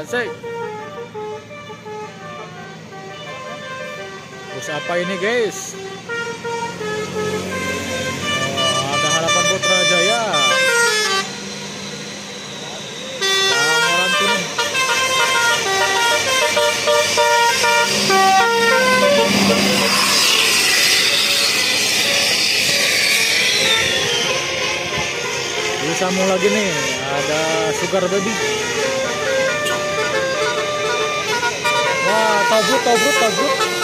Asik. Usapa ini guys. Oh, ada harapan Putra Jaya. Orang tuh. Bisa mau lagi nih, ada sugar baby. tá junto, tá junto, tá junto.